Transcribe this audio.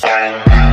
Time.